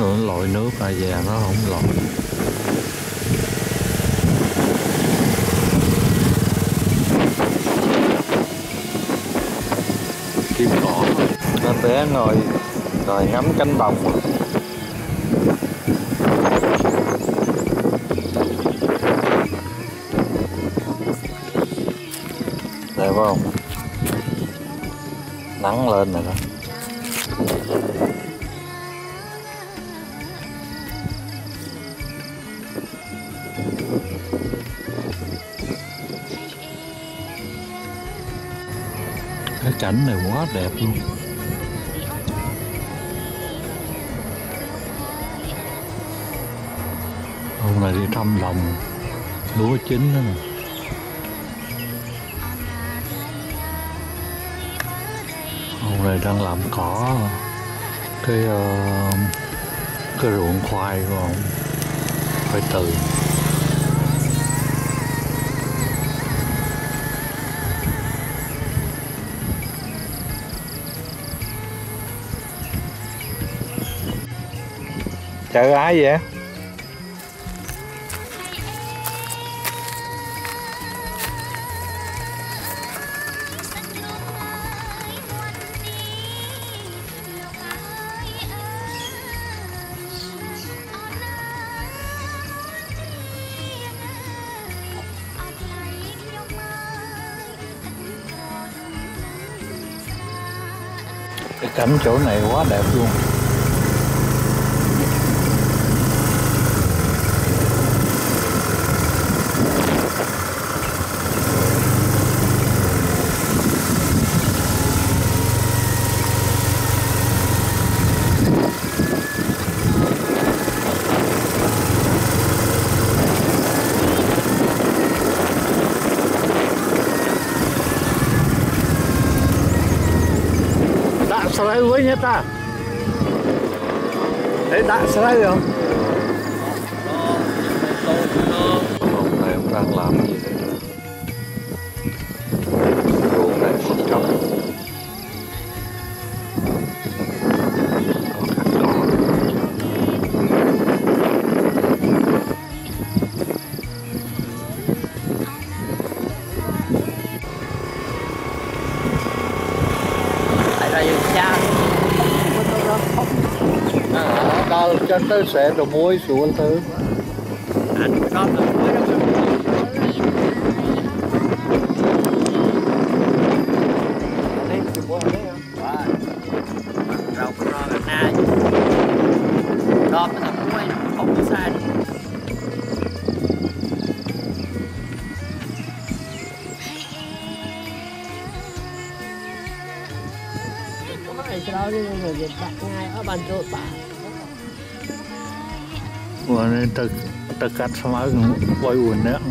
tưởng nó lội nước mà về nó không lội kiếm cỏ. Con bé ngồi, rồi ngắm cánh đồng. Đẹp không? Nắng lên rồi đó. Cảnh này quá đẹp luôn. Hôm nay đi thăm lòng lúa chín đó nè. Hôm nay đang làm cỏ cái uh, cái ruộng khoai của ông khoai từ chợ ai vậy? Cái cảnh chỗ này quá đẹp luôn. Đã sợi với nhé ta đấy đã sợi không? Hôm nay ông đang làm gì đấy À, đó cho tới sẽ đồ xuống thứ. ថ្ងៃក្រោយយើងនិយាយដាក់ថ្ងៃអត់បានចូលបាទបងនេះទៅទៅកាត់ស្មៅបុយមួយនាក់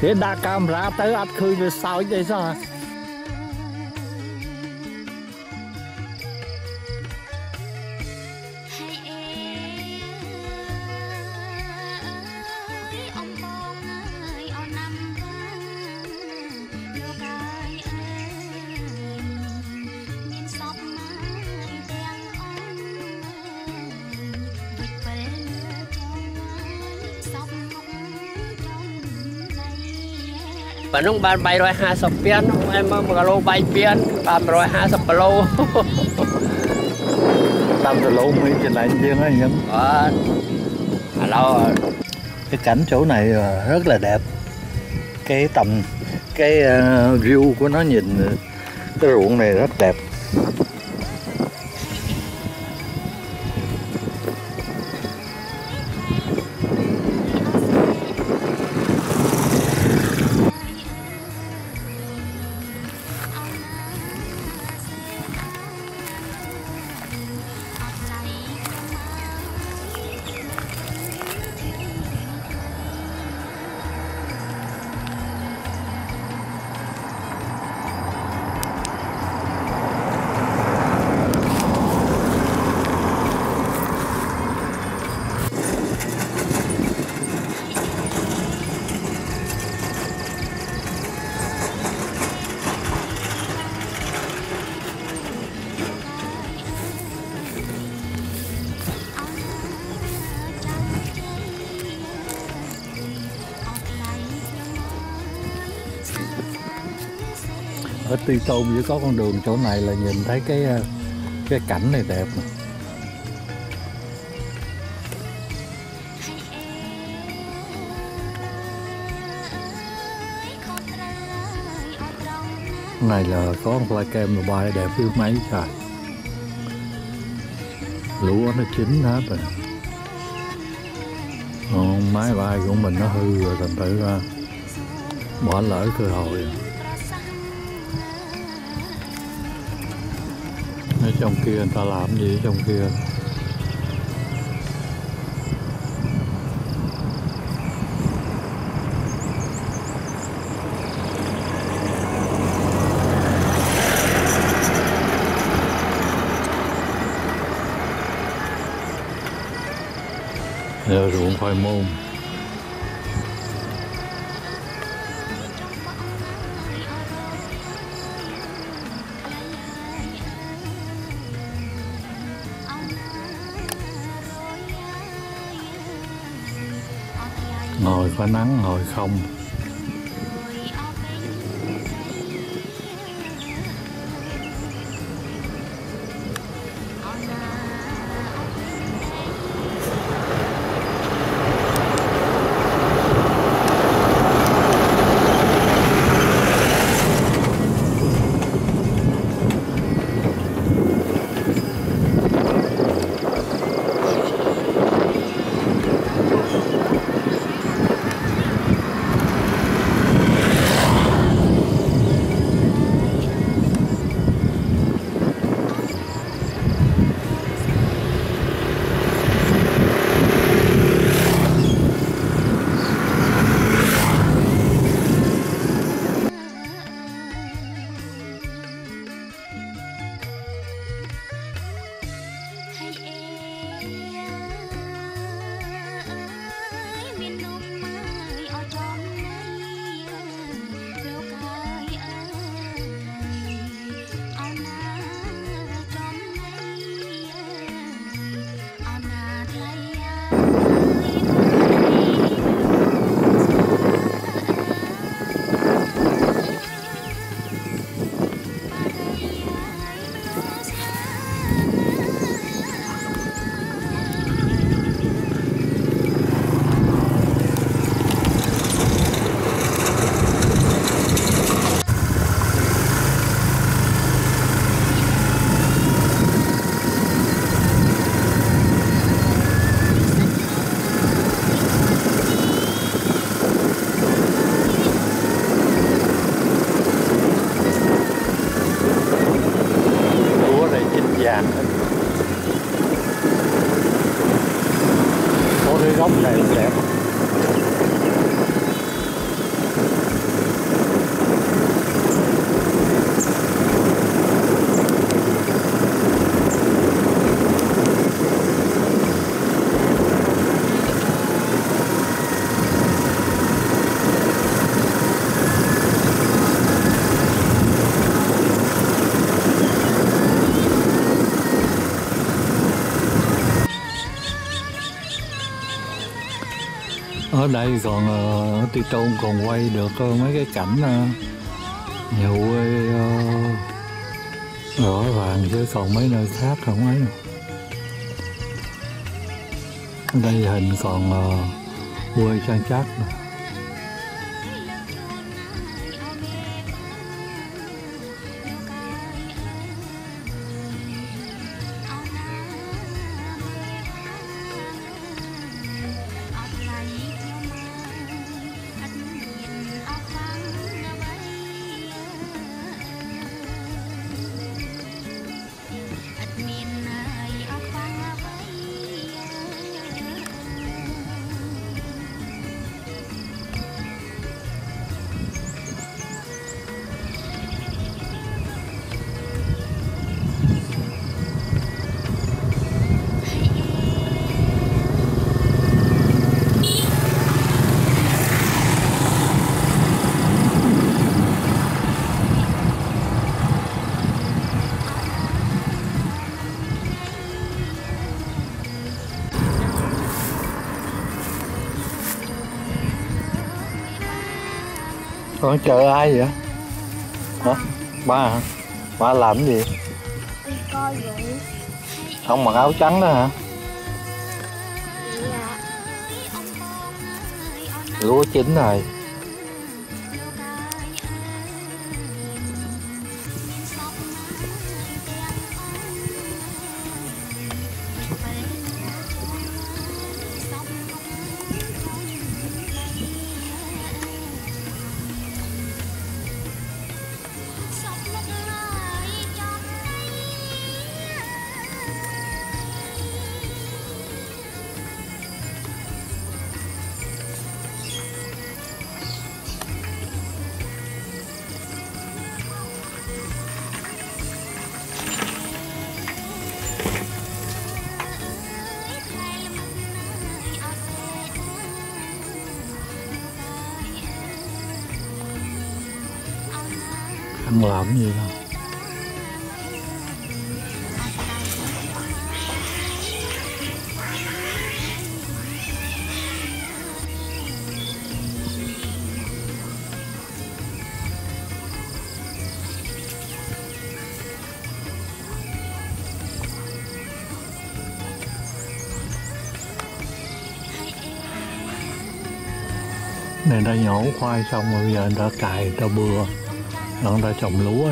គេដាក់កាមេរ៉ាទៅអត់ឃើញវាសើចអីសោះ Và nó bán bay rồi hai sập piên em mà một lô bay piên bán rồi hai sập lô. Tam từ lâu mới trên lại chứ nói nhắm Đó Alo. Cái cảnh chỗ này ờ, rất là đẹp. Cái tầm Cái ờ, view của nó nhìn ờ, Cái ruộng này rất đẹp ở Tuy Tôn chỉ có con đường chỗ này là nhìn thấy cái ờ, cái cảnh này đẹp mà. này là có con kem mà bay đẹp biết mấy trời lúa nó chín hết rồi còn máy bay của mình nó hư rồi, thành thử ra bỏ lỡ cơ hội rồi. Ở trong kia người ta làm gì ở trong kia Giờ ruộng khoai môn có nắng hồi không? Đây còn ờ, tôi Tuy Tôn còn quay được ờ, mấy cái cảnh ờ, nhiều nhà quê ờ, rõ ràng chứ còn mấy nơi khác không ấy đây hình còn ờ, quê trang chắc này. Còn chờ ai vậy? Hả? ba hả ba làm cái gì coi không mặc áo trắng đó hả lúa chín rồi ăn làm gì đâu. Này đã nhổ khoai xong rồi, bây giờ đã cài người bừa rồi người ta trồng lúa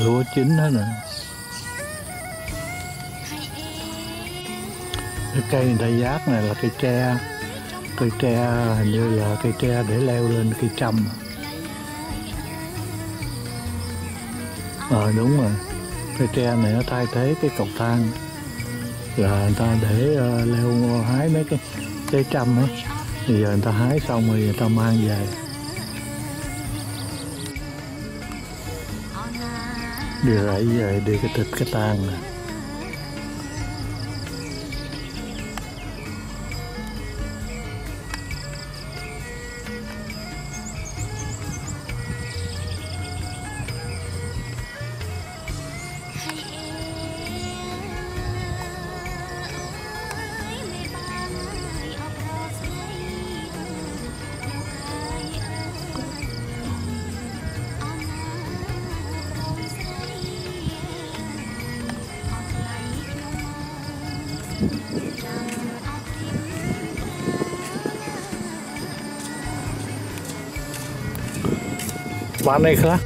lúa chín hết rồi. Cái cây người ta giác này là cây tre. Cây tre hình như là cây tre để leo lên cây trăm ờ đúng rồi. Cây tre này nó thay thế cái cầu thang. Là người ta để uh, leo hái mấy cái cây trăm á. Bây giờ người ta hái xong rồi người ta mang về. เดือไหลใหญ่เดือกระตึดกระตางนะ bán này khác